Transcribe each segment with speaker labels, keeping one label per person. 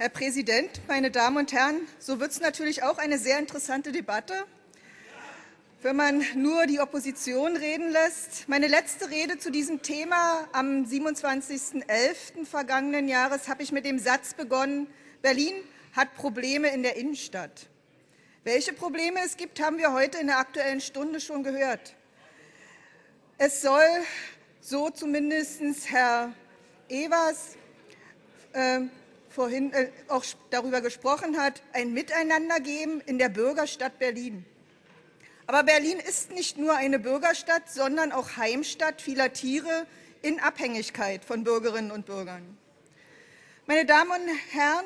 Speaker 1: Herr Präsident, meine Damen und Herren! So wird es natürlich auch eine sehr interessante Debatte, wenn man nur die Opposition reden lässt. Meine letzte Rede zu diesem Thema am 27.11. vergangenen Jahres habe ich mit dem Satz begonnen, Berlin hat Probleme in der Innenstadt. Welche Probleme es gibt, haben wir heute in der Aktuellen Stunde schon gehört. Es soll, so zumindest Herr Evers, äh, vorhin äh, auch darüber gesprochen hat, ein Miteinander geben in der Bürgerstadt Berlin. Aber Berlin ist nicht nur eine Bürgerstadt, sondern auch Heimstadt vieler Tiere in Abhängigkeit von Bürgerinnen und Bürgern. Meine Damen und Herren,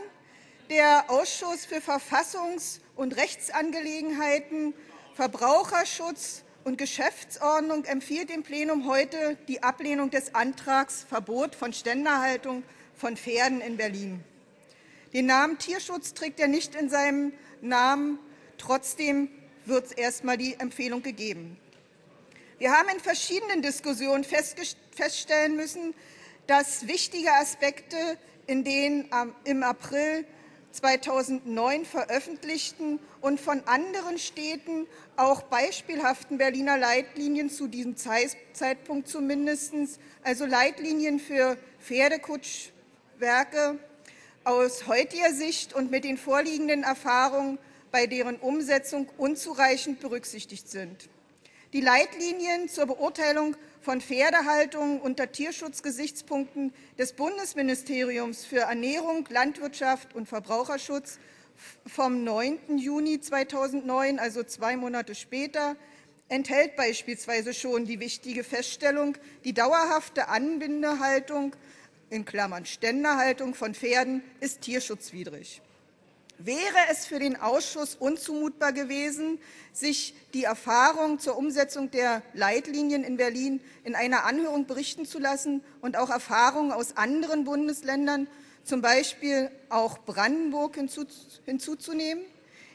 Speaker 1: der Ausschuss für Verfassungs- und Rechtsangelegenheiten, Verbraucherschutz und Geschäftsordnung empfiehlt dem Plenum heute die Ablehnung des Antrags Verbot von Ständerhaltung von Pferden in Berlin. Den Namen Tierschutz trägt er nicht in seinem Namen. Trotzdem wird es erst einmal die Empfehlung gegeben. Wir haben in verschiedenen Diskussionen feststellen müssen, dass wichtige Aspekte in den im April 2009 veröffentlichten und von anderen Städten auch beispielhaften Berliner Leitlinien zu diesem Zeitpunkt zumindest, also Leitlinien für Pferdekutschwerke, aus heutiger Sicht und mit den vorliegenden Erfahrungen bei deren Umsetzung unzureichend berücksichtigt sind. Die Leitlinien zur Beurteilung von Pferdehaltung unter Tierschutzgesichtspunkten des Bundesministeriums für Ernährung, Landwirtschaft und Verbraucherschutz vom 9. Juni 2009, also zwei Monate später, enthält beispielsweise schon die wichtige Feststellung, die dauerhafte Anbindehaltung in Klammern Ständerhaltung von Pferden ist tierschutzwidrig. Wäre es für den Ausschuss unzumutbar gewesen, sich die Erfahrung zur Umsetzung der Leitlinien in Berlin in einer Anhörung berichten zu lassen und auch Erfahrungen aus anderen Bundesländern, zum Beispiel auch Brandenburg, hinzuzunehmen?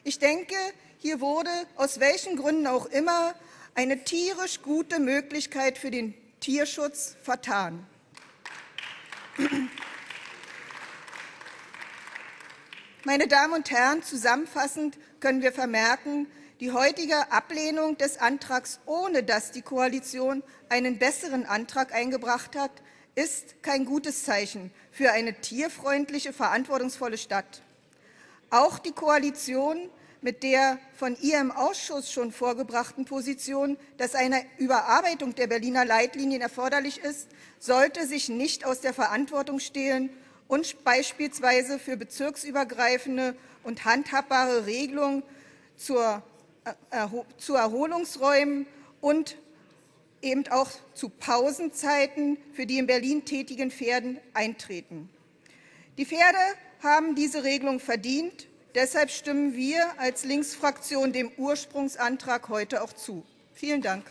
Speaker 1: Ich denke, hier wurde, aus welchen Gründen auch immer, eine tierisch gute Möglichkeit für den Tierschutz vertan. Meine Damen und Herren, zusammenfassend können wir vermerken, die heutige Ablehnung des Antrags, ohne dass die Koalition einen besseren Antrag eingebracht hat, ist kein gutes Zeichen für eine tierfreundliche, verantwortungsvolle Stadt. Auch die Koalition mit der von ihr im Ausschuss schon vorgebrachten Position, dass eine Überarbeitung der Berliner Leitlinien erforderlich ist, sollte sich nicht aus der Verantwortung stehlen und beispielsweise für bezirksübergreifende und handhabbare Regelungen zur, äh, zu Erholungsräumen und eben auch zu Pausenzeiten für die in Berlin tätigen Pferden eintreten. Die Pferde haben diese Regelung verdient. Deshalb stimmen wir als Linksfraktion dem Ursprungsantrag heute auch zu. Vielen Dank.